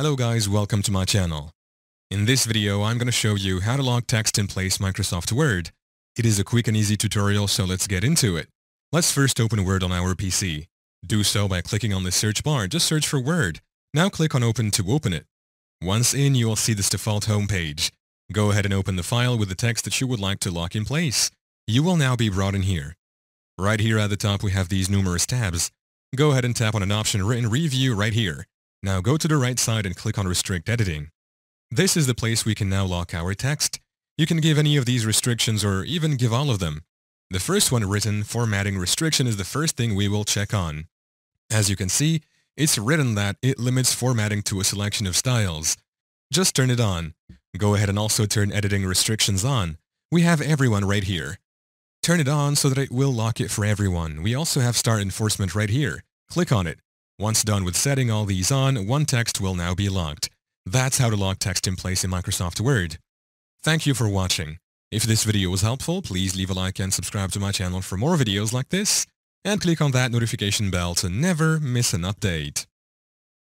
Hello guys, welcome to my channel. In this video, I'm going to show you how to lock text in place Microsoft Word. It is a quick and easy tutorial, so let's get into it. Let's first open Word on our PC. Do so by clicking on the search bar, just search for Word. Now click on Open to open it. Once in, you will see this default home page. Go ahead and open the file with the text that you would like to lock in place. You will now be brought in here. Right here at the top, we have these numerous tabs. Go ahead and tap on an option written Review right here. Now go to the right side and click on Restrict Editing. This is the place we can now lock our text. You can give any of these restrictions or even give all of them. The first one written, formatting restriction, is the first thing we will check on. As you can see, it's written that it limits formatting to a selection of styles. Just turn it on. Go ahead and also turn editing restrictions on. We have everyone right here. Turn it on so that it will lock it for everyone. We also have start enforcement right here. Click on it. Once done with setting all these on, one text will now be locked. That's how to lock text in place in Microsoft Word. Thank you for watching. If this video was helpful, please leave a like and subscribe to my channel for more videos like this, and click on that notification bell to never miss an update.